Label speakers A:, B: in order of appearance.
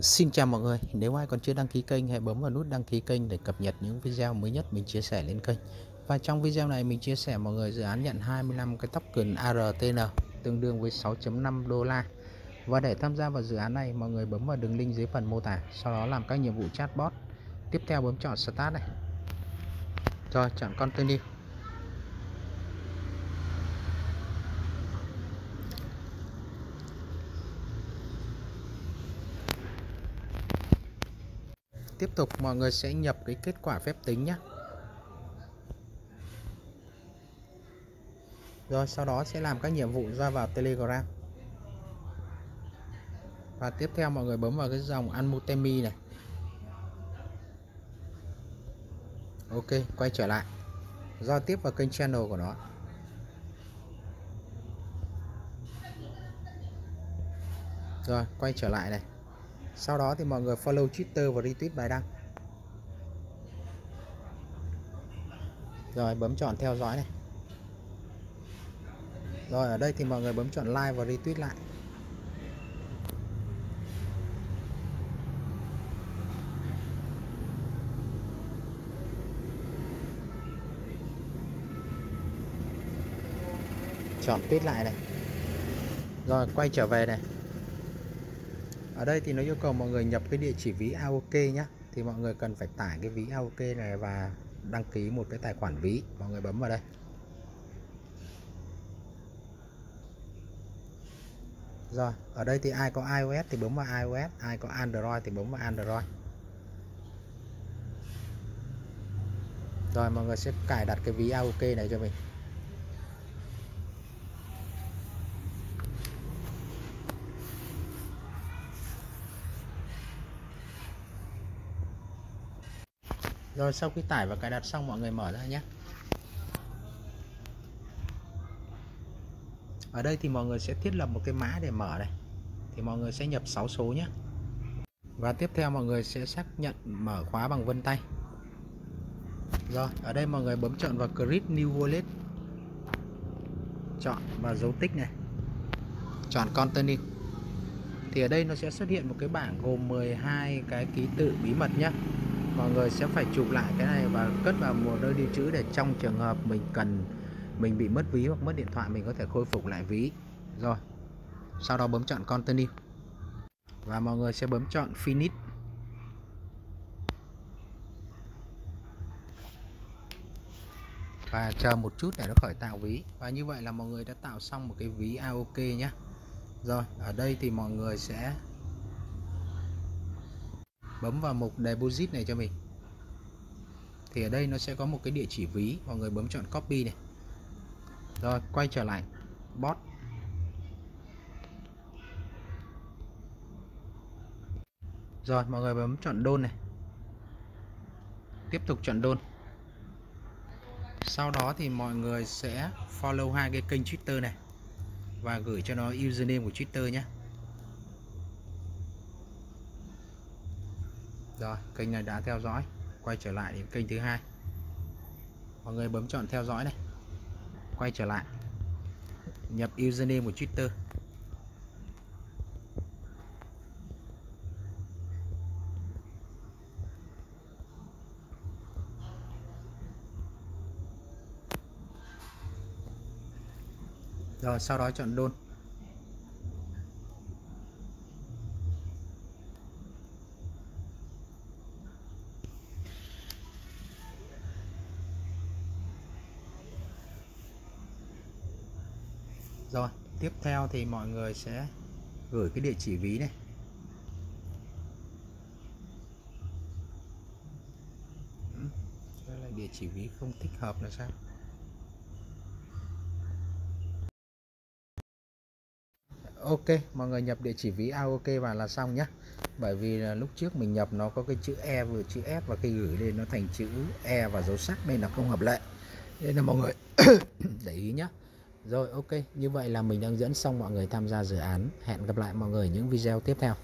A: Xin chào mọi người, nếu ai còn chưa đăng ký kênh hãy bấm vào nút đăng ký kênh để cập nhật những video mới nhất mình chia sẻ lên kênh. Và trong video này mình chia sẻ mọi người dự án nhận 25 cái token ARTN tương đương với 6.5 đô la. Và để tham gia vào dự án này mọi người bấm vào đường link dưới phần mô tả, sau đó làm các nhiệm vụ chatbot. Tiếp theo bấm chọn Start này. Rồi chọn Continue. Tiếp tục, mọi người sẽ nhập cái kết quả phép tính nhé rồi, sau đó sẽ làm các nhiệm vụ ra vào telegram. Và tiếp theo, mọi người bấm vào cái dòng Anmutemi này. Ok, quay trở lại. Giao tiếp vào kênh channel của nó. Rồi, quay trở lại này sau đó thì mọi người follow Twitter và retweet bài đăng. Rồi, bấm chọn theo dõi này. Rồi, ở đây thì mọi người bấm chọn like và retweet lại. Chọn tweet lại này. Rồi, quay trở về này ở đây thì nó yêu cầu mọi người nhập cái địa chỉ ví AOK nhé thì mọi người cần phải tải cái ví AOK này và đăng ký một cái tài khoản ví. Mọi người bấm vào đây. Rồi, ở đây thì ai có iOS thì bấm vào iOS, ai có Android thì bấm vào Android. Rồi, mọi người sẽ cài đặt cái ví AOK này cho mình. Rồi, sau khi tải và cài đặt xong, mọi người mở ra nhé. Ở đây thì mọi người sẽ thiết lập một cái mã để mở này. Thì mọi người sẽ nhập 6 số nhé. Và tiếp theo mọi người sẽ xác nhận mở khóa bằng vân tay. Rồi, ở đây mọi người bấm chọn vào Create New Wallet. Chọn vào dấu tích này. Chọn Continue Thì ở đây nó sẽ xuất hiện một cái bảng gồm 12 cái ký tự bí mật nhé mọi người sẽ phải chụp lại cái này và cất vào một nơi lưu trữ để trong trường hợp mình cần, mình bị mất ví hoặc mất điện thoại, mình có thể khôi phục lại ví. Rồi, sau đó bấm chọn continue. Và mọi người sẽ bấm chọn finish. Và chờ một chút để nó khởi tạo ví. Và như vậy là mọi người đã tạo xong một cái ví AOK nhé rồi, ở đây thì mọi người sẽ bấm vào mục deposit này cho mình. Thì ở đây nó sẽ có một cái địa chỉ ví, mọi người bấm chọn copy này. Rồi, quay trở lại, bot. Rồi, mọi người bấm chọn đôn này. Tiếp tục chọn đôn. Sau đó thì mọi người sẽ follow hai cái kênh Twitter này và gửi cho nó username của Twitter nhé. Rồi, kênh này đã theo dõi. Quay trở lại đến kênh thứ hai. Mọi người bấm chọn theo dõi này quay trở lại. Nhập username của Twitter. Rồi, sau đó chọn đôn. Rồi, tiếp theo thì mọi người sẽ gửi cái địa chỉ ví này. Đây là địa chỉ ví không thích hợp là sao? Ok, mọi người nhập địa chỉ ví AOK vào là xong nhé bởi vì là lúc trước mình nhập nó có cái chữ E vừa chữ F và khi gửi lên nó thành chữ E và dấu sắc nên là không hợp lệ. Nên là mọi người, để ý nhé rồi ok, như vậy là mình đang dẫn xong mọi người tham gia dự án. Hẹn gặp lại mọi người những video tiếp theo.